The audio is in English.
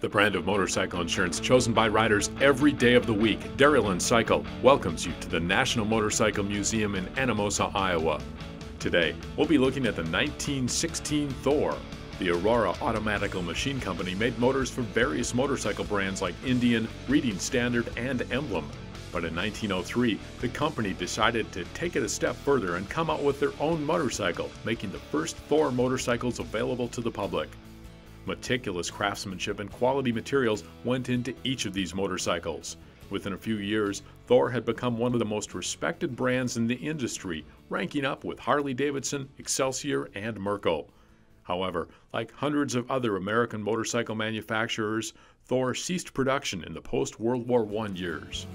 the brand of motorcycle insurance chosen by riders every day of the week, Dairyland Cycle welcomes you to the National Motorcycle Museum in Anamosa, Iowa. Today, we'll be looking at the 1916 Thor. The Aurora Automatical Machine Company made motors for various motorcycle brands like Indian, Reading Standard, and Emblem. But in 1903, the company decided to take it a step further and come out with their own motorcycle, making the first Thor motorcycles available to the public. Meticulous craftsmanship and quality materials went into each of these motorcycles. Within a few years, Thor had become one of the most respected brands in the industry, ranking up with Harley Davidson, Excelsior, and Merkel. However, like hundreds of other American motorcycle manufacturers, Thor ceased production in the post World War I years.